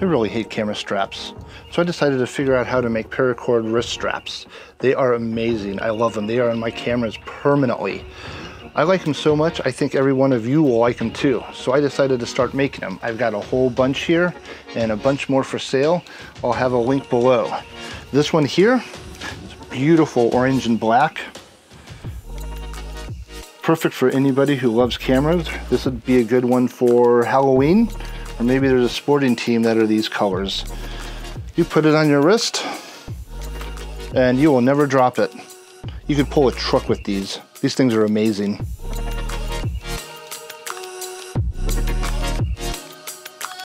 I really hate camera straps. So I decided to figure out how to make paracord wrist straps. They are amazing. I love them. They are on my cameras permanently. I like them so much, I think every one of you will like them too. So I decided to start making them. I've got a whole bunch here and a bunch more for sale. I'll have a link below. This one here, beautiful orange and black. Perfect for anybody who loves cameras. This would be a good one for Halloween, or maybe there's a sporting team that are these colors. You put it on your wrist, and you will never drop it. You could pull a truck with these. These things are amazing.